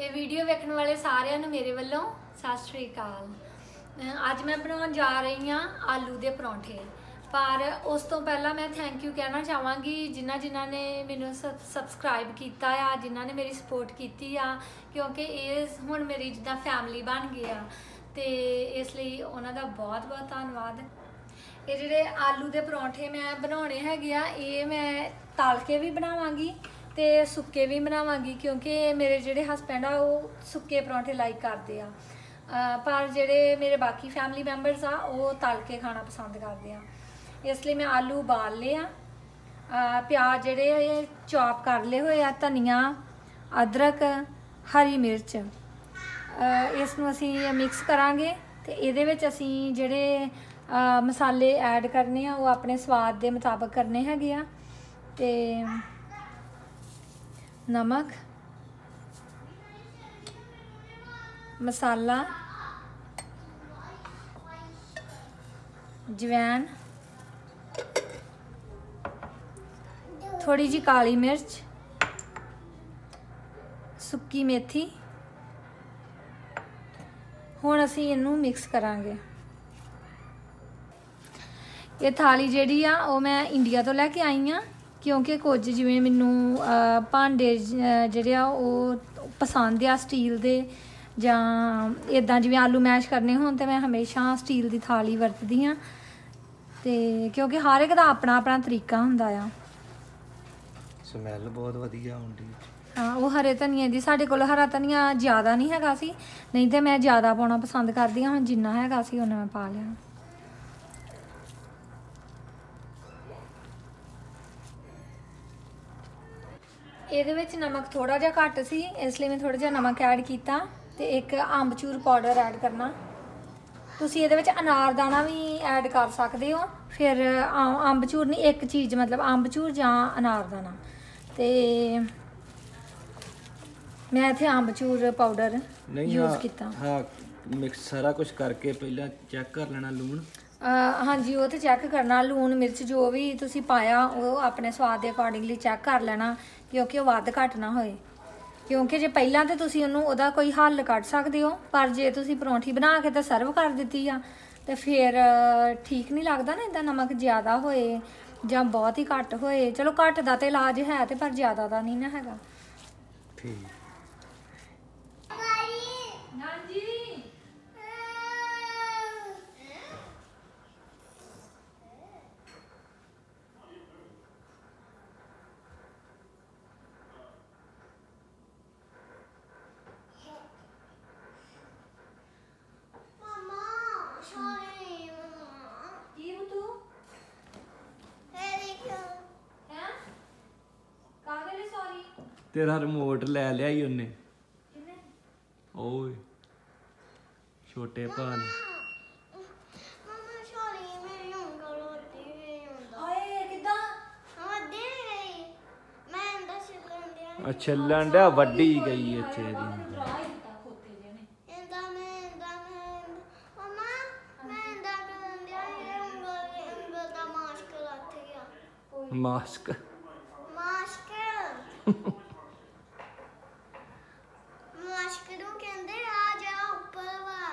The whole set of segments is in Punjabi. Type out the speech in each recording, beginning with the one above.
ਇਹ ਵੀਡੀਓ ਵੇਖਣ ਵਾਲੇ ਸਾਰਿਆਂ ਨੂੰ ਮੇਰੇ ਵੱਲੋਂ ਸਤਿ ਸ਼੍ਰੀ ਅਕਾਲ। ਅੱਜ ਮੈਂ ਬਣਾਉਣ ਜਾ ਰਹੀ ਹਾਂ ਆਲੂ ਦੇ ਪਰੌਂਠੇ। ਪਰ ਉਸ ਤੋਂ ਪਹਿਲਾਂ ਮੈਂ ਥੈਂਕ ਯੂ ਕਹਿਣਾ ਚਾਹਾਂਗੀ, ਜਿਨ੍ਹਾਂ ਜਿਨ੍ਹਾਂ ਨੇ ਮੈਨੂੰ ਸਬਸਕ੍ਰਾਈਬ ਕੀਤਾ ਆ, ਜਿਨ੍ਹਾਂ ਨੇ ਮੇਰੀ ਸਪੋਰਟ ਕੀਤੀ ਆ, ਕਿਉਂਕਿ ਇਹ ਹੁਣ ਮੇਰੀ ਜਿੱਦਾਂ ਫੈਮਿਲੀ ਬਣ ਗਈ ਆ। ਤੇ ਇਸ ਲਈ ਉਹਨਾਂ ਦਾ ਬਹੁਤ ਬਹੁਤ ਧੰਨਵਾਦ। ਇਹ ਜਿਹੜੇ ਆਲੂ ਦੇ ਪਰੌਂਠੇ ਮੈਂ ਬਣਾਉਣੇ ਹੈਗੇ ਆ, ਇਹ ਮੈਂ ਤਲ ਕੇ ਵੀ ਬਣਾਵਾਂਗੀ। ਤੇ ਸੁੱਕੇ ਵੀ ਬਣਾਵਾਂਗੀ ਕਿਉਂਕਿ ਮੇਰੇ ਜਿਹੜੇ ਹਸਬੰਡ ਆ, ਉਹ ਸੁੱਕੇ ਪਰੌਂਠੇ ਲਾਈਕ ਕਰਦੇ ਆ। ਪਰ ਜਿਹੜੇ ਮੇਰੇ ਬਾਕੀ ਫੈਮਿਲੀ ਮੈਂਬਰਸ ਆ, ਉਹ ਤਲ ਕੇ ਖਾਣਾ ਪਸੰਦ ਕਰਦੇ ਆ। ਇਸ ਲਈ ਮੈਂ ਆਲੂ ਉਬਾਲ ਲਏ ਆ। ਪਿਆਜ਼ ਜਿਹੜੇ ਇਹ ਚੌਪ ਕਰ ਲਏ ਹੋਏ ਆ, ਧਨੀਆ, ਅਦਰਕ, ਹਰੀ ਮਿਰਚ। ਇਸ ਨੂੰ ਅਸੀਂ ਮਿਕਸ ਕਰਾਂਗੇ ਤੇ ਇਹਦੇ ਵਿੱਚ ਅਸੀਂ ਜਿਹੜੇ ਮਸਾਲੇ ਐਡ ਕਰਨੇ ਆ, ਉਹ ਆਪਣੇ ਸਵਾਦ ਦੇ ਮੁਤਾਬਕ ਕਰਨੇ ਹੈਗੇ ਆ। ਤੇ ਨਮਕ, ਮਸਾਲਾ ਜਵੈਨ ਥੋੜੀ ਜੀ ਕਾਲੀ ਮਿਰਚ, ਸੁੱਕੀ ਮੇਥੀ। ਹੁਣ ਅਸੀਂ ਇਹਨੂੰ ਮਿਕਸ ਕਰਾਂਗੇ। ਇਹ ਥਾਲੀ ਜਿਹੜੀ ਆ, ਉਹ ਮੈਂ ਇੰਡੀਆ ਤੋਂ ਲੈ ਕੇ ਆਈ ਆ। ਕਿਉਂਕਿ ਕੁਝ ਜਿਵੇਂ ਮੈਨੂੰ ਭਾਂਡੇ ਜਿਹੜੇ ਆ ਉਹ ਪਸੰਦ ਆ ਸਟੀਲ ਦੇ ਜਾਂ ਇਦਾਂ ਜਿਵੇਂ ਆਲੂ ਮੈਸ਼ ਕਰਨੇ ਹੋਣ ਤੇ ਮੈਂ ਹਮੇਸ਼ਾ ਸਟੀਲ ਦੀ ਥਾਲੀ ਵਰਤਦੀ ਆ ਤੇ ਕਿਉਂਕਿ ਹਰ ਇੱਕ ਦਾ ਆਪਣਾ ਆਪਣਾ ਤਰੀਕਾ ਹੁੰਦਾ ਆ। ਸਮੈਲ ਬਹੁਤ ਵਧੀਆ ਆਉਂਦੀ ਹਾਂ। ਉਹ ਹਰੇ ਧਨੀਏ ਦੀ ਸਾਡੇ ਕੋਲ ਹਰਾ ਧਨੀਆ ਜ਼ਿਆਦਾ ਨਹੀਂ ਹੈਗਾ ਸੀ। ਨਹੀਂ ਤੇ ਮੈਂ ਜ਼ਿਆਦਾ ਪਾਉਣਾ ਪਸੰਦ ਕਰਦੀ ਹਾਂ ਹੁਣ ਜਿੰਨਾ ਹੈਗਾ ਸੀ ਉਹਨਾਂ ਮੈਂ ਪਾ ਲਿਆ। ਇਹਦੇ ਵਿੱਚ ਨਮਕ ਥੋੜਾ ਜਿਹਾ ਘੱਟ ਸੀ ਇਸ ਲਈ ਮੈਂ ਥੋੜਾ ਜਿਹਾ ਨਮਕ ਐਡ ਕੀਤਾ ਤੇ ਇੱਕ ਅੰਬਚੂਰ ਪਾਊਡਰ ਐਡ ਕਰਨਾ। ਤੁਸੀਂ ਇਹਦੇ ਵਿੱਚ ਅਨਾਰਦਾਨਾ ਵੀ ਐਡ ਕਰ ਸਕਦੇ ਹੋ। ਫਿਰ ਅੰਬਚੂਰ ਨਹੀਂ ਇੱਕ ਚੀਜ਼ ਮਤਲਬ ਅੰਬਚੂਰ ਜਾਂ ਅਨਾਰਦਾਨਾ ਤੇ ਮੈਂ ਇੱਥੇ ਅੰਬਚੂਰ ਪਾਊਡਰ ਯੂਜ਼ ਕੀਤਾ। ਹਾਂ ਮਿਕਸ ਸਾਰਾ ਕੁਝ ਕਰਕੇ ਪਹਿਲਾਂ ਚੈੱਕ ਕਰ ਲੈਣਾ ਲੂਣ। ਹਾਂਜੀ, ਉਹ ਤੇ ਚੈੱਕ ਕਰਨਾ, ਲੂਣ ਮਿਰਚ ਜੋ ਵੀ ਤੁਸੀਂ ਪਾਇਆ, ਉਹ ਆਪਣੇ ਸਵਾਦ ਦੇ ਅਕੋਰਡਿੰਗਲੀ ਚੈੱਕ ਕਰ ਲੈਣਾ, ਕਿਉਂਕਿ ਉਹ ਵੱਧ ਘੱਟ ਨਾ ਹੋਏ। ਕਿਉਂਕਿ ਜੇ ਪਹਿਲਾਂ ਤੇ ਤੁਸੀਂ ਉਹਨੂੰ, ਉਹਦਾ ਕੋਈ ਹੱਲ ਕੱਢ ਸਕਦੇ ਹੋ, ਪਰ ਜੇ ਤੁਸੀਂ ਪਰੌਂਠੀ ਬਣਾ ਕੇ ਤਾਂ ਸਰਵ ਕਰ ਦਿੱਤੀ ਆ, ਤੇ ਫਿਰ ਠੀਕ ਨਹੀਂ ਲੱਗਦਾ ਨਾ ਇਦਾਂ ਨਮਕ ਜ਼ਿਆਦਾ ਹੋਏ, ਜਾਂ ਬਹੁਤ ਹੀ ਘੱਟ ਹੋਏ। ਚਲੋ ਘੱਟ ਦਾ ਤੇ ਇਲਾਜ ਹੈ ਤੇ ਪਰ ਜ਼ਿਆਦਾ ਦਾ ਨਹੀਂ ਨਾ ਹੈਗਾ। ਠੀਕ ਹਾਂਜੀ Mama, sorry, Mama. ਕੀ ਹੋ ਤੂੰ Very good. ਹੈ ਕਾਹਦੇ ਲਈ ਸੌਰੀ ਤੇਰਾ ਰਿਮੋਟ ਲੈ ਲਿਆ ਹੀ ਉਹਨੇ ਕਿੰਨੇ ਓਏ ਛੋਟੇ ਭਰਾ ਨੇ Mama, sorry, ਮੇਰੀ ਉਂਗਲ ਵੱਡੀ ਗਈ ਹੁੰਦਾ। ਓਏ ਕਿਦਾਂ ਵੱਡੀ ਗਈ। ਮੈਂ ਅੰਦਰ ਛਿੱਲਣ ਡਿਆ। ਅੱਛਾ ਲੰਡਾ ਵੱਡੀ ਗਈ ਇੱਥੇ ਦੀ ਡਰਾ ਹੀ ਦਿੱਤਾ ਖੋਤੇ ਜਿਹੇ ਨੇ ਏਦਾਂ ਮੈਂ ਏਦਾਂ ਮੈਂ ਏਦਾਂ- Mama, ਮੈਂ ਏਦਾਂ ਕਰਨ ਡਿਆ, ਇਹ ਉਂਗਲ- ਇਹ ਉਂਗਲ ਦਾ ਮਾਸਕ ਲੱਥ ਗਿਆ। ਮਾਸਕ ਮਾਸਕ ਮਾਸਕ ਨੂੰ ਕਹਿੰਦੇ ਆ ਜਾ ਉੱਪਰ ਵਾ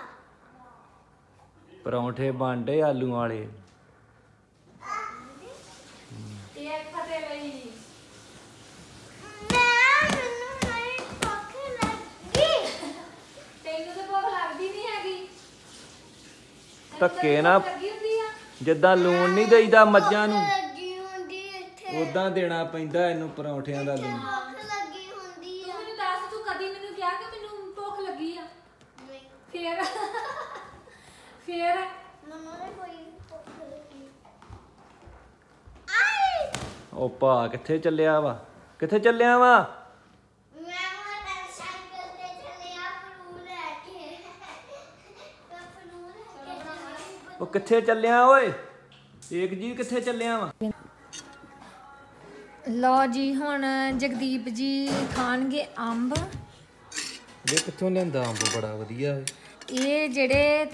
ਪਰੌਂਠੇ ਬਾਂਡੇ ਆਲੂ ਵਾਲੇ ਇਹ ਖਤੇ ਲਈ ਮੈਂ ਮੈਨੂੰ ਨਹੀਂ ਭੁੱਖ ਲੱਗੀ ਤੈਨੂੰ ਤਾਂ ਭੁੱਖ ਲੱਗਦੀ ਨਹੀਂ ਹੈਗੀ। ਧੱਕੇ ਨਾ ਜਿੱਦਾਂ ਲੂਣ ਨਹੀਂ ਦੇਈਦਾ ਮੱਝਾਂ ਨੂੰ। ਲੱਗੀ ਹੁੰਦੀ ਇੱਥੇ। ਉਦਾਂ ਦੇਣਾ ਪੈਂਦਾ ਇਹਨੂੰ ਪਰੌਂਠਿਆਂ ਦਾ ਲੂਣ ਭੁੱਖ ਲੱਗੀ ਹੁੰਦੀ ਤੂੰ ਆ ਮੈਨੂੰ ਦੱਸ ਤੂੰ ਕਦੀ ਮੈਨੂੰ ਕਿਹਾ ਕਿ ਮੈਨੂੰ ਭੁੱਖ ਲੱਗੀ ਆ ਨਹੀਂ ਫੇਰ ਫੇਰ? ਮੈਨੂੰ ਨਹੀਂ ਕੋਈ ਭੁੱਖ ਲੱਗੀ ਆਈ ਉਹ ਭਾ ਕਿੱਥੇ ਚੱਲਿਆ ਵਾ? ਕਿੱਥੇ ਚੱਲਿਆ ਵਾ? ਮੈਂ ਮੋਟਰਸਾਈਕਲ ਤੇ ਚੱਲਿਆ ਫਰੂ ਲੈ ਕੇ। ਮੈਂ ਫਰੂ ਲੈ ਕੇ ਚੱਲਿਆ ਉਹ ਕਿੱਥੇ ਚੱਲਿਆ ਓਏ? ਏਕ ਜੀ ਕਿੱਥੇ ਚੱਲਿਆ ਵਾ? ਲਓ ਜੀ ਹੁਣ ਜਗਦੀਪ ਜੀ ਖਾਣਗੇ ਅੰਬ। ਇਹ ਕਿੱਥੋਂ ਲਿਆਂਦਾ ਅੰਬ? ਬੜਾ ਵਧੀਆ। ਇਹ ਜਿਹੜੇ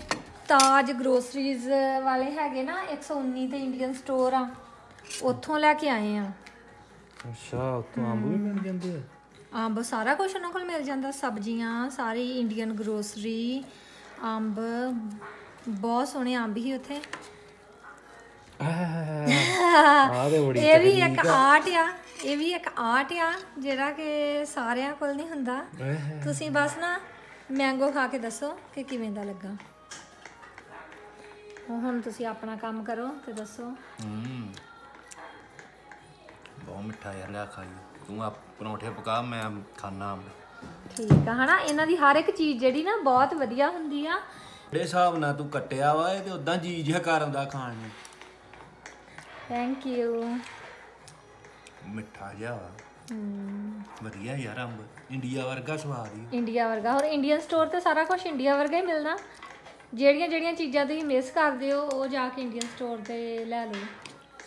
ਤਾਜ ਗਰੋਸਰੀਜ਼ ਵਾਲੇ ਹੈਗੇ ਨਾ 119 ਤੇ ਇੰਡੀਅਨ ਸਟੋਰ ਆ। ਉੱਥੋਂ ਲੈ ਕੇ ਆਏ ਆ। ਅੱਛਾ ਉੱਥੋਂ ਅੰਬ ਵੀ ਮਿਲ ਜਾਂਦੇ ਆ? ਅੰਬ ਸਾਰਾ ਕੁਝ ਉਹਨਾਂ ਕੋਲ ਮਿਲ ਜਾਂਦਾ। ਸਬਜ਼ੀਆਂ ਸਾਰੀ ਇੰਡੀਅਨ ਗਰੋਸਰੀ ਅੰਬ ਬਹੁਤ ਸੋਹਣੇ ਅੰਬ ਹੀ ਉੱਥੇ। ਇਹ ਵੀ ਇੱਕ ਆਰਟ ਆ ਇਹ ਵੀ ਇੱਕ ਆਰਟ ਆ ਜਿਹੜਾ ਕਿ ਸਾਰਿਆਂ ਕੋਲ ਨਹੀਂ ਹੁੰਦਾ। ਤੁਸੀਂ ਬਸ ਨਾ ਮੈਂਗੋ ਖਾ ਕੇ ਦੱਸੋ ਕਿ ਕਿਵੇਂ ਦਾ ਲੱਗਾ। ਹੁਣ ਤੁਸੀਂ ਆਪਣਾ ਕੰਮ ਕਰੋ ਤੇ ਦੱਸੋ। ਹੂੰ। ਬਹੁਤ ਮਿੱਠਾ ਯਾਰ ਲਿਆ ਖਾਈ। ਤੂੰ ਆ ਪਰੌਂਠੇ ਪਕਾ ਮੈਂ ਖਾਣਾ ਠੀਕ ਆ ਹਨਾ? ਇਹਨਾਂ ਦੀ ਹਰ ਇੱਕ ਚੀਜ਼ ਜਿਹੜੀ ਨਾ ਬਹੁਤ ਵਧੀਆ ਹੁੰਦੀ ਆ। ਜਿਹੜੇ ਹਿਸਾਬ ਨਾਲ ਤੂੰ ਕੱਟਿਆ ਵਾ ਇਹ ਤੇ ਉਦਾਂ ਜੀ ਜਿਹਾ ਕਰ ਆਉਂਦਾ ਖਾਣ ਨੂੰ। ਥੈਂਕ ਯੂ ਮਿੱਠਾ ਜਿਹਾ ਵਾ। ਵਧੀਆ ਯਾਰ ਅੰਬ। ਇੰਡੀਆ ਵਰਗਾ ਸਵਾਦ ਹੀ। ਇੰਡੀਆ ਵਰਗਾ। ਹੋਰ ਇੰਡੀਅਨ ਸਟੋਰ ਤੇ ਸਾਰਾ ਕੁਝ ਇੰਡੀਆ ਵਰਗਾ ਹੀ ਮਿਲਣਾ ਜਿਹੜੀਆਂ ਜਿਹੜੀਆਂ ਚੀਜ਼ਾਂ ਤੁਸੀਂ ਮਿਸ ਕਰਦੇ ਹੋ, ਉਹ ਜਾ ਕੇ ਇੰਡੀਅਨ ਸਟੋਰ ਤੇ ਲੈ ਲਓ।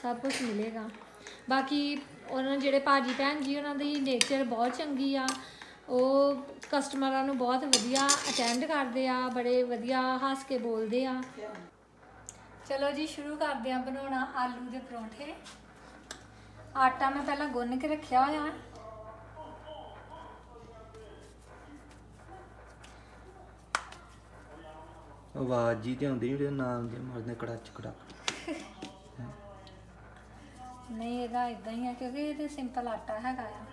ਸਭ ਕੁਝ ਮਿਲੇਗਾ। ਬਾਕੀ ਉਹਨਾਂ ਜਿਹੜੇ ਭਾਜੀ ਭੈਣ ਜੀ, ਉਹਨਾਂ ਦੀ ਨੇਚਰ ਬਹੁਤ ਚੰਗੀ ਆ। ਉਹ ਕਸਟਮਰਾਂ ਨੂੰ ਬਹੁਤ ਵਧੀਆ ਅਟੈਂਡ ਕਰਦੇ ਆ, ਬੜੇ ਵਧੀਆ ਹੱਸ ਕੇ ਬੋਲਦੇ ਆ। ਚਲੋ ਜੀ, ਸ਼ੁਰੂ ਕਰਦੇ ਆ ਬਣਾਉਣਾ ਆਲੂ ਦੇ ਪਰੌਂਠੇ। ਆਟਾ ਮੈਂ ਪਹਿਲਾਂ ਗੁੰਨ ਕੇ ਰੱਖਿਆ ਹੋਇਆ। ਆਵਾਜ਼ ਜੀ ਤੇ ਆਉਂਦੀ ਜਿਹੜੇ ਨਾਮ ਜੇ ਮਰਦੇ ਕੜਾਚ ਕੜਾਕ ਨਹੀਂ ਇਹਦਾ ਇਦਾਂ ਹੀ ਹੈ ਕਿਉਂਕਿ ਇਹ ਤੇ ਸਿੰਪਲ ਆਟਾ ਹੈਗਾ ਆ।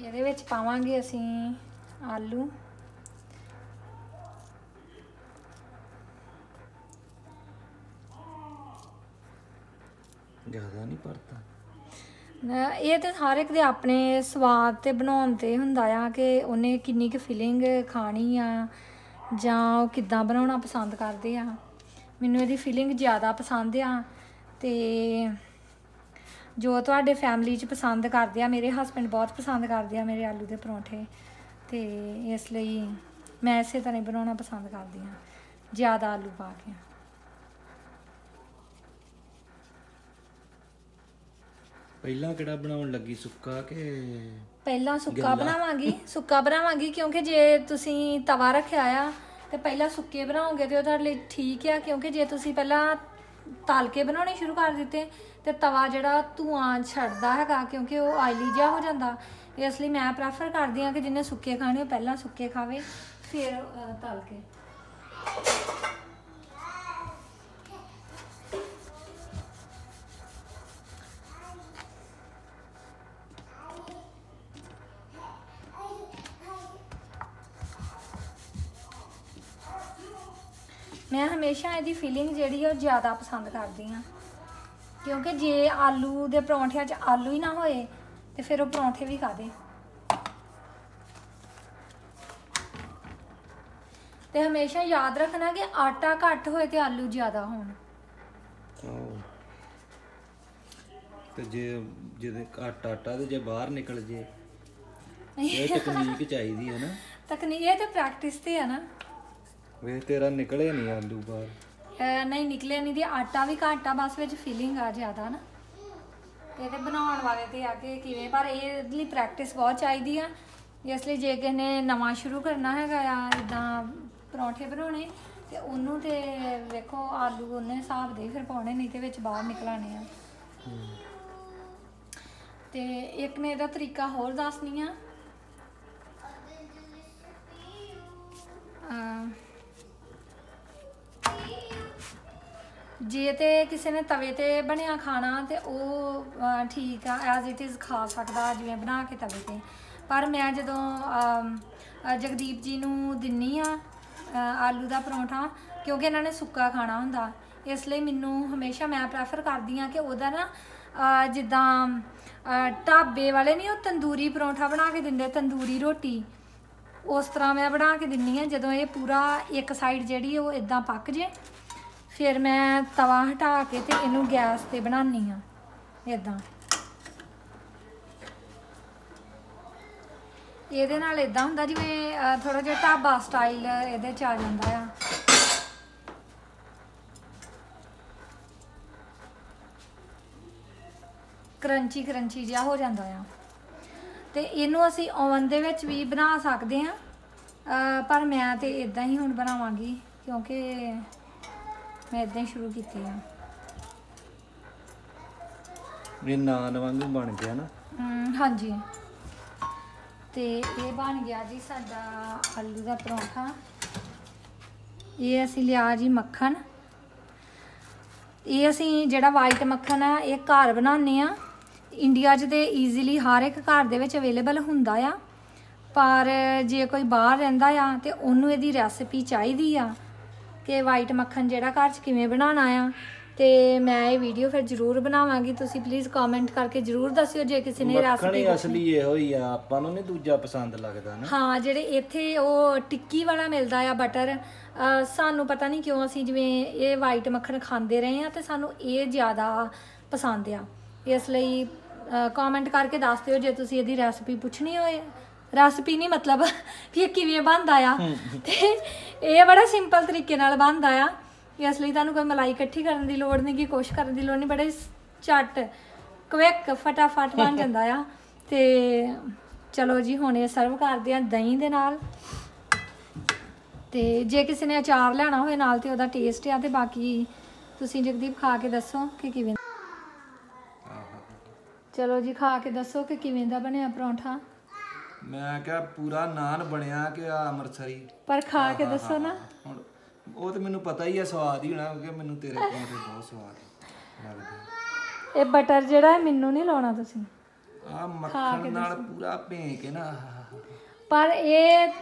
ਇਹਦੇ ਵਿੱਚ ਪਾਵਾਂਗੇ ਅਸੀਂ ਆਲੂ। ਜ਼ਿਆਦਾ ਨਹੀਂ ਪੜਤਾ ਨਾ, ਇਹ ਤੇ ਹਰ ਇੱਕ ਦੇ ਆਪਣੇ ਸਵਾਦ ਤੇ ਬਣਾਉਣ ਤੇ ਹੁੰਦਾ ਆ ਕਿ ਉਹਨੇ ਕਿੰਨੀ ਕੁ ਫੀਲਿੰਗ ਖਾਣੀ ਆ ਜਾਂ ਉਹ ਕਿੱਦਾਂ ਬਣਾਉਣਾ ਪਸੰਦ ਕਰਦੇ ਆ। ਮੈਨੂੰ ਇਹਦੀ ਫੀਲਿੰਗ ਜ਼ਿਆਦਾ ਪਸੰਦ ਆ ਤੇ ਜੋ ਤੁਹਾਡੇ ਫੈਮਿਲੀ 'ਚ ਪਸੰਦ ਕਰਦੇ ਆ, ਮੇਰੇ ਹਸਬੰਡ ਬਹੁਤ ਪਸੰਦ ਕਰਦੇ ਆ ਮੇਰੇ ਆਲੂ ਦੇ ਪਰੌਂਠੇ ਤੇ ਇਸ ਲਈ ਮੈਂ ਇਸੇ ਤਰ੍ਹਾਂ ਹੀ ਬਣਾਉਣਾ ਪਸੰਦ ਕਰਦੀ ਆ, ਜ਼ਿਆਦਾ ਆਲੂ ਪਾ ਕੇ। ਪਹਿਲਾਂ ਕਿਹੜਾ ਬਣਾਉਣ ਲੱਗੀ ਸੁੱਕਾ ਕਿ ਪਹਿਲਾਂ ਸੁੱਕਾ ਬਣਾਵਾਂਗੀ ਸੁੱਕਾ ਬਣਾਵਾਂਗੀ ਕਿਉਂਕਿ ਜੇ ਤੁਸੀਂ ਤਵਾ ਰੱਖਿਆ ਆ ਤੇ ਪਹਿਲਾਂ ਸੁੱਕੇ ਬਣਾਓਗੇ ਤੇ ਉਹ ਤੁਹਾਡੇ ਲਈ ਠੀਕ ਆ ਕਿਉਂਕਿ ਜੇ ਤੁਸੀਂ ਪਹਿਲਾਂ ਤਲ ਕੇ ਬਣਾਉਣੇ ਸ਼ੁਰੂ ਕਰ ਦਿੱਤੇ ਤੇ ਤਵਾ ਜਿਹੜਾ ਧੂਆਂ ਛੱਡਦਾ ਹੈਗਾ ਕਿਉਂਕਿ ਉਹ ਆਇਲੀ ਜਿਹਾ ਹੋ ਜਾਂਦਾ। ਇਸ ਲਈ ਮੈਂ ਪ੍ਰੈਫਰ ਕਰਦੀ ਆ ਕਿ ਜਿਹਨੇ ਸੁੱਕੇ ਖਾਣੇ ਉਹ ਪਹਿਲਾਂ ਸੁੱਕੇ ਖਾਵੇ ਫਿਰ ਤਲ ਕੇ ਮੈਂ ਹਮੇਸ਼ਾ ਇਹਦੀ ਫੀਲਿੰਗ ਜਿਹੜੀ ਉਹ ਜ਼ਿਆਦਾ ਪਸੰਦ ਕਰਦੀ ਆ ਕਿਉਂਕਿ ਜੇ ਆਲੂ ਦੇ ਪਰੌਂਠਿਆਂ 'ਚ ਆਲੂ ਹੀ ਨਾ ਹੋਏ ਤੇ ਫਿਰ ਉਹ ਪਰੌਂਠੇ ਵੀ ਕਾਦੇ ਤੇ ਹਮੇਸ਼ਾ ਯਾਦ ਰੱਖਣਾ ਕਿ ਆਟਾ ਘੱਟ ਹੋਏ ਤੇ ਆਲੂ ਜ਼ਿਆਦਾ ਹੋਣ। ਤੇ ਜੇ ਜਿਹਦੇ ਘੱਟ ਆਟਾ ਤੇ ਜੇ ਬਾਹਰ ਨਿਕਲ ਜੇ ਇਹ ਤਕਨੀਕ ਚਾਹੀਦੀ ਹੈ ਨਾ। ਤਕਨੀਕ ਇਹ ਤੇ ਪ੍ਰੈਕਟਿਸ ਤੇ ਆ ਨਾ। ਵੇ ਤੇਰਾ ਨਿਕਲੇ ਨਹੀਂ ਆਲੂ ਬਾਹਰ। ਅਹ ਨਹੀਂ ਨਿਕਲਿਆ ਨਹੀਂ ਦੀ। ਆਟਾ ਵੀ ਘੱਟ ਆ, ਬਸ ਵਿੱਚ ਫੀਲਿੰਗ ਆ ਜ਼ਿਆਦਾ ਨਾ। ਇਹ ਬਣਾਉਣ ਵਾਲੇ ਤੇ ਆ ਕਿ ਕਿਵੇਂ, ਪਰ ਇਹ ਲਈ ਪ੍ਰੈਕਟਿਸ ਬਹੁਤ ਚਾਹੀਦੀ ਆ। ਇਸ ਲਈ ਜੇ ਕਿਸੇ ਨੇ ਨਵਾਂ ਸ਼ੁਰੂ ਕਰਨਾ ਹੈਗਾ ਆ ਇਦਾਂ ਪਰੌਂਠੇ ਬਣਾਉਣੇ, ਤੇ ਉਹਨੂੰ ਤੇ ਵੇਖੋ, ਆਲੂ ਉਹਨੇ ਹਿਸਾਬ ਦੇ ਹੀ ਫਿਰ ਪਾਉਣੇ, ਨਹੀਂ ਤੇ ਵਿੱਚ ਬਾਹਰ ਨਿਕਲਾਣੇ ਆ। ਤੇ ਇੱਕ ਮੈਂ ਇਹਦਾ ਤਰੀਕਾ ਹੋਰ ਦੱਸਣੀ ਆ। ਅਹ ਜੇ ਤੇ ਕਿਸੇ ਨੇ ਤਵੇ ਤੇ ਬਣਿਆ ਖਾਣਾ ਤੇ ਉਹ ਠੀਕ ਆ ਐਜ਼ ਇਟ ਇਜ਼ ਖਾ ਸਕਦਾ ਜਿਵੇਂ ਬਣਾ ਕੇ ਤਵੇ ਤੇ। ਪਰ ਮੈਂ ਜਦੋਂ ਜਗਦੀਪ ਜੀ ਨੂੰ ਦਿੰਨੀ ਆ ਆਲੂ ਦਾ ਪਰੌਂਠਾ, ਕਿਉਂਕਿ ਇਹਨਾਂ ਨੇ ਸੁੱਕਾ ਖਾਣਾ ਹੁੰਦਾ, ਇਸ ਲਈ ਮੈਨੂੰ ਹਮੇਸ਼ਾ ਮੈਂ ਪ੍ਰੈਫਰ ਕਰਦੀ ਆ ਕਿ ਉਹਦਾ ਨਾ ਜਿੱਦਾਂ ਢਾਬੇ ਵਾਲੇ ਨਹੀਂ ਉਹ ਤੰਦੂਰੀ ਪਰੌਂਠਾ ਬਣਾ ਕੇ ਦਿੰਦੇ, ਤੰਦੂਰੀ ਰੋਟੀ। ਉਸ ਤਰ੍ਹਾਂ ਮੈਂ ਬਣਾ ਕੇ ਦਿੰਨੀ ਆ, ਜਦੋਂ ਇਹ ਪੂਰਾ ਇੱਕ ਸਾਈਡ ਜਿਹੜੀ ਉਹ ਇਦਾਂ ਪੱਕ ਜੇ। ਫਿਰ ਮੈਂ ਤਵਾ ਹਟਾ ਕੇ ਤੇ ਇਹਨੂੰ ਗੈਸ ਤੇ ਬਣਾਉਣੀ ਆ ਇਦਾਂ ਇਹਦੇ ਨਾਲ ਇਦਾਂ ਹੁੰਦਾ ਜਿਵੇਂ ਥੋੜਾ ਜਿਹਾ ਢਾਬਾ ਸਟਾਈਲ ਇਹਦੇ ਚ ਆ ਜਾਂਦਾ ਆ। ਕਰੰਚੀ ਕਰੰਚੀ ਜਿਹਾ ਹੋ ਜਾਂਦਾ ਆ। ਤੇ ਇਹਨੂੰ ਅਸੀਂ ਓਵਨ ਦੇ ਵਿੱਚ ਵੀ ਬਣਾ ਸਕਦੇ ਆ ਪਰ ਮੈਂ ਤੇ ਇਦਾਂ ਹੀ ਹੁਣ ਬਣਾਵਾਂਗੀ, ਕਿਉਂਕਿ ਮੈਂ ਇਦਾਂ ਹੀ ਸ਼ੁਰੂ ਕੀਤੀ ਆ। ਇਹ ਨਾਨ ਵਾਂਗੂ ਬਣ ਗਿਆ ਨਾ। ਹਮ, ਹਾਂਜੀ। ਤੇ ਇਹ ਬਣ ਗਿਆ ਜੀ ਸਾਡਾ ਆਲੂ ਦਾ ਪਰੌਂਠਾ। ਇਹ ਅਸੀਂ ਲਿਆ ਜੀ ਮੱਖਣ। ਇਹ ਅਸੀਂ ਜਿਹੜਾ ਵਾਈਟ ਮੱਖਣ ਆ ਇਹ ਘਰ ਬਣਾਉਂਦੇ ਆ। ਇੰਡੀਆ 'ਚ ਤੇ ਈਜ਼ੀਲੀ ਹਰ ਇੱਕ ਘਰ ਦੇ ਵਿੱਚ ਅਵੇਲੇਬਲ ਹੁੰਦਾ ਆ। ਪਰ ਜੇ ਕੋਈ ਬਾਹਰ ਰਹਿੰਦਾ ਆ ਤੇ ਉਹਨੂੰ ਇਹਦੀ ਰੈਸਪੀ ਚਾਹੀਦੀ ਆ। ਕਿ ਵਾਈਟ ਮੱਖਣ ਜਿਹੜਾ ਘਰ 'ਚ ਕਿਵੇਂ ਬਣਾਉਣਾ ਆ। ਤੇ ਮੈਂ ਇਹ ਵੀਡੀਓ ਫਿਰ ਜ਼ਰੂਰ ਬਣਾਵਾਂਗੀ। ਤੁਸੀਂ ਪਲੀਜ਼ ਕਮੈਂਟ ਕਰਕੇ ਜ਼ਰੂਰ ਦੱਸਿਓ ਜੇ ਕਿਸੇ ਨੇ ਰੈਸਪੀ ਅਸਲੀ ਇਹੋ ਹੀ ਆ। ਆਪਾਂ ਨੂੰ ਨਹੀਂ ਦੂਜਾ ਪਸੰਦ ਲੱਗਦਾ ਨਾ। ਹਾਂ ਜਿਹੜੇ ਇੱਥੇ ਉਹ ਟਿੱਕੀ ਵਾਲਾ ਮਿਲਦਾ ਆ ਬਟਰ ਸਾਨੂੰ ਪਤਾ ਨਹੀਂ ਕਿਉਂ ਅਸੀਂ ਜਿਵੇਂ ਇਹ ਵਾਈਟ ਮੱਖਣ ਖਾਂਦੇ ਰਹੇ ਆ ਤੇ ਸਾਨੂੰ ਇਹ ਜ਼ਿਆਦਾ ਪਸੰਦ ਆ। ਇਸ ਲਈ ਕਮੈਂਟ ਕਰਕੇ ਦੱਸ ਦਿਓ ਜੇ ਤੁਸੀਂ ਇਹਦੀ ਰੈਸਪੀ ਪੁੱਛਣੀ ਹੋਏ। ਰੈਸਪੀ ਨਹੀਂ ਮਤਲਬ ਵੀ ਇਹ ਕਿਵੇਂ ਬਣਦਾ ਆ। ਤੇ ਇਹ ਬੜਾ ਸਿੰਪਲ ਤਰੀਕੇ ਨਾਲ ਬਣਦਾ ਆ। ਇਸ ਲਈ ਤੁਹਾਨੂੰ ਕੋਈ ਮਲਾਈ ਇਕੱਠੀ ਕਰਨ ਦੀ ਲੋੜ ਨਹੀਂ ਕਿ ਕੁਛ ਕਰਨ ਦੀ ਲੋੜ ਨਹੀਂ ਬੜੇ ਝੱਟ ਕੁਇਕ ਫਟਾਫਟ ਬਣ ਜਾਂਦਾ ਆ। ਤੇ ਚਲੋ ਜੀ ਹੁਣ ਇਹ ਸਰਵ ਕਰਦੇ ਆ ਦਹੀਂ ਦੇ ਨਾਲ। ਤੇ ਜੇ ਕਿਸੇ ਨੇ ਅਚਾਰ ਲੈਣਾ ਹੋਵੇ ਨਾਲ ਤੇ ਉਹਦਾ ਟੇਸਟ ਆ ਤੇ ਬਾਕੀ ਤੁਸੀਂ ਜਗਦੀਪ ਖਾ ਕੇ ਦੱਸੋ ਕਿ ਕਿਵੇਂ ਚਲੋ ਜੀ ਖਾ ਕੇ ਦੱਸੋ ਕਿ ਕਿਵੇਂ ਦਾ ਬਣਿਆ ਪਰੌਂਠਾ। ਮੈਂ ਕਿਹਾ ਪੂਰਾ ਨਾਨ ਬਣਿਆ ਕਿ ਆ ਅੰਮ੍ਰਿਤਸਰੀ। ਪਰ ਖਾ ਕੇ ਦੱਸੋ ਨਾ। ਹੁਣ ਉਹ ਤੇ ਮੈਨੂੰ ਪਤਾ ਹੀ ਆ ਸਵਾਦ ਹੀ ਹੋਣਾ ਕਿਉਂਕਿ ਮੈਨੂੰ ਤੇਰੇ ਪਰੌਂਠੇ ਬਹੁਤ ਸਵਾਦ ਲੱਗਦੇ। ਇਹ ਬਟਰ ਜਿਹੜਾ ਹੈ ਮੈਨੂੰ ਨਹੀਂ ਲਾਉਣਾ ਤੁਸੀਂ। ਆ ਮੱਖਣ ਨਾਲ ਪੂਰਾ ਭੇਂ ਕੇ ਨਾ ਪਰ ਇਹ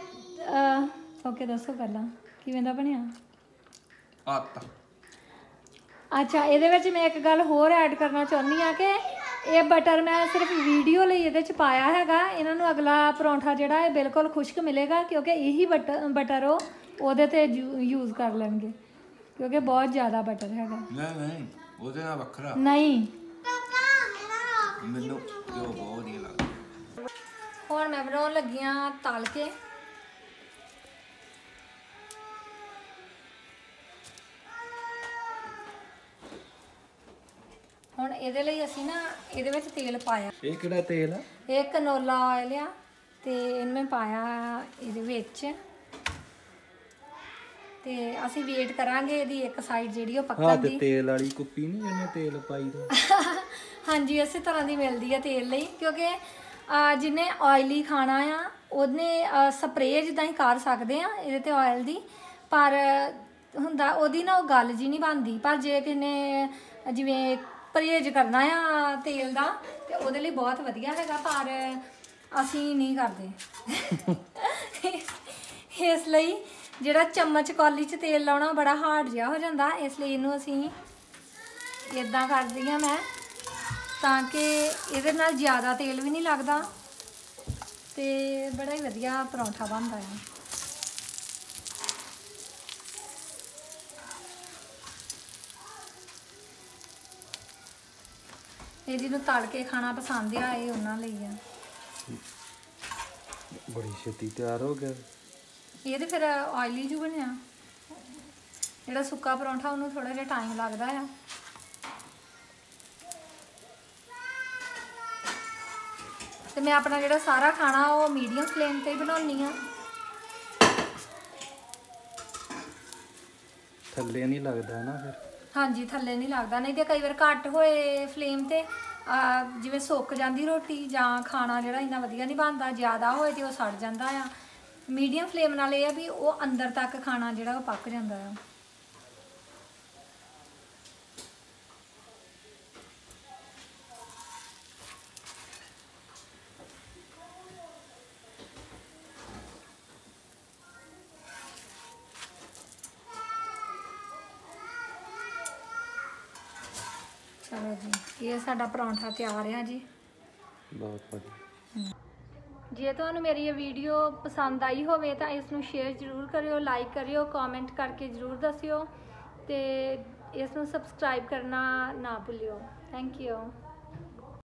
ਓਕੇ ਦੱਸੋ ਪਹਿਲਾਂ ਕਿਵੇਂ ਦਾ ਬਣਿਆ? ਆਤਾ ਅੱਛਾ ਇਹਦੇ ਵਿੱਚ ਮੈਂ ਇੱਕ ਗੱਲ ਹੋਰ ਐਡ ਕਰਨਾ ਚਾਹੁੰਦੀ ਆ ਕਿ ਇਹ ਬਟਰ ਮੈਂ ਸਿਰਫ ਵੀਡੀਓ ਲਈ ਇਹਦੇ ਚ ਪਾਇਆ ਹੈਗਾ। ਇਹਨਾਂ ਨੂੰ ਅਗਲਾ ਪਰੌਂਠਾ ਜਿਹੜਾ ਹੈ ਬਿਲਕੁਲ ਖੁਸ਼ਕ ਮਿਲੇਗਾ ਕਿਉਂਕਿ ਇਹੀ ਬਟਰ ਬਟਰ ਉਹ ਉਹਦੇ ਤੇ ਯੂਜ਼ ਕਰ ਲੈਣਗੇ। ਕਿਉਂਕਿ ਬਹੁਤ ਜ਼ਿਆਦਾ ਬਟਰ ਹੈਗਾ। ਨਹੀਂ ਨਹੀਂ ਉਹਦੇ ਨਾਲ ਵੱਖਰਾ। ਨਹੀਂ। ਮੈਨੂੰ ਜੋ ਬਹੁਤ ਵਧੀਆ ਲੱਗਦਾ। ਹੁਣ ਮੈਂ ਬਣਾਉਣ ਲੱਗੀ ਆ ਤਲ ਕੇ ਹੁਣ ਇਹਦੇ ਲਈ ਅਸੀਂ ਨਾ ਇਹਦੇ ਵਿੱਚ ਤੇਲ ਪਾਇਆ। ਇਹ ਕਿਹੜਾ ਤੇਲ ਆ? ਇਹ ਕਨੋਲਾ ਆਇਲ ਆ ਤੇ ਇਹਨੂੰ ਮੈਂ ਪਾਇਆ ਇਹਦੇ ਵਿੱਚ। ਤੇ ਅਸੀਂ ਵੇਟ ਕਰਾਂਗੇ ਇਹਦੀ ਇੱਕ ਸਾਈਡ ਜਿਹੜੀ ਉਹ ਹਾਂ ਪੱਕਣ ਤੇ ਦੀ। ਤੇਲ ਵਾਲੀ ਕੁੱਪੀ ਨਹੀਂ ਜਿਹਨੇ ਤੇਲ ਪਾਈ ਦਾ? ਹਾਂਜੀ ਇਸੇ ਤਰ੍ਹਾਂ ਦੀ ਮਿਲਦੀ ਹੈ ਤੇਲ ਲਈ ਕਿਉਂਕਿ ਜਿਹਨੇ ਆਇਲੀ ਖਾਣਾ ਆ ਉਹਨੇ ਸਪਰੇਅ ਜਿੱਦਾਂ ਹੀ ਕਰ ਸਕਦੇ ਆ ਇਹਦੇ ਤੇ ਆਇਲ ਦੀ ਪਰ ਹੁੰਦਾ ਉਹਦੀ ਨਾ ਉਹ ਗੱਲ ਜੀ ਨਹੀਂ ਬਣਦੀ। ਪਰ ਜੇ ਕਿਸੇ ਨੇ ਜਿਵੇਂ ਪਰਹੇਜ਼ ਕਰਨਾ ਆ ਤੇਲ ਦਾ, ਤੇ ਉਹਦੇ ਲਈ ਬਹੁਤ ਵਧੀਆ ਹੈਗਾ, ਪਰ ਅਸੀਂ ਨਹੀਂ ਕਰਦੇ। ਇਸ ਲਈ ਜਿਹੜਾ ਚਮਚ ਕੌਲੀ 'ਚ ਤੇਲ ਲਾਉਣਾ ਬੜਾ ਹਾਰਡ ਜਿਹਾ ਹੋ ਜਾਂਦਾ, ਇਸ ਲਈ ਇਹਨੂੰ ਅਸੀਂ ਇਦਾਂ ਕਰਦੀ ਆ ਮੈਂ, ਤਾਂ ਕਿ ਇਹਦੇ ਨਾਲ ਜ਼ਿਆਦਾ ਤੇਲ ਵੀ ਨਹੀਂ ਲੱਗਦਾ, ਤੇ ਬੜਾ ਹੀ ਵਧੀਆ ਪਰੌਂਠਾ ਬਣਦਾ ਹੈ ਇਹ ਜਿਹਨੂੰ ਤਲ ਕੇ ਖਾਣਾ ਪਸੰਦ ਆ ਇਹ ਉਹਨਾਂ ਲਈ ਆ। ਬੜੀ ਛੇਤੀ ਤਿਆਰ ਹੋ ਗਿਆ। ਇਹ ਤੇ ਫਿਰ ਆਇਲੀ ਜੂ ਬਣਿਆ। ਜਿਹੜਾ ਸੁੱਕਾ ਪਰੌਂਠਾ ਉਹਨੂੰ ਥੋੜਾ ਜਿਹਾ ਟਾਈਮ ਲੱਗਦਾ ਆ। ਤੇ ਮੈਂ ਆਪਣਾ ਜਿਹੜਾ ਸਾਰਾ ਖਾਣਾ ਉਹ ਮੀਡੀਅਮ ਫਲੇਮ ਤੇ ਹੀ ਬਣਾਉਣੀ ਆ। ਥੱਲੇ ਨਹੀਂ ਲੱਗਦਾ ਨਾ ਫਿਰ। ਹਾਂਜੀ, ਥੱਲੇ ਨਹੀਂ ਲੱਗਦਾ। ਨਹੀਂ ਤੇ ਕਈ ਵਾਰ ਘੱਟ ਹੋਏ ਫਲੇਮ ਤੇ ਜਿਵੇਂ ਸੁੱਕ ਜਾਂਦੀ ਰੋਟੀ ਜਾਂ ਖਾਣਾ ਜਿਹੜਾ ਇੰਨਾ ਵਧੀਆ ਨਹੀਂ ਬਣਦਾ, ਜ਼ਿਆਦਾ ਹੋਏ ਤੇ ਉਹ ਸੜ ਜਾਂਦਾ ਆ। ਮੀਡੀਅਮ ਫਲੇਮ ਨਾਲ ਇਹ ਆ ਵੀ ਉਹ ਅੰਦਰ ਤੱਕ ਖਾਣਾ ਜਿਹੜਾ ਉਹ ਪੱਕ ਜਾਂਦਾ ਆ। ਚਲੋ ਜੀ ਇਹ ਸਾਡਾ ਪਰੌਂਠਾ ਤਿਆਰ ਆ ਜੀ। ਬਹੁਤ ਵਧੀਆ। ਜੇ ਤੁਹਾਨੂੰ ਮੇਰੀ ਇਹ ਵੀਡੀਓ ਪਸੰਦ ਆਈ ਹੋਵੇ ਤਾਂ ਇਸ ਨੂੰ ਸ਼ੇਅਰ ਜ਼ਰੂਰ ਕਰਿਓ ਲਾਈਕ ਕਰਿਓ ਕਮੈਂਟ ਕਰਕੇ ਜ਼ਰੂਰ ਦੱਸਿਓ ਤੇ ਇਸ ਨੂੰ ਸਬਸਕ੍ਰਾਈਬ ਕਰਨਾ ਨਾ ਭੁੱਲਿਓ। Thank you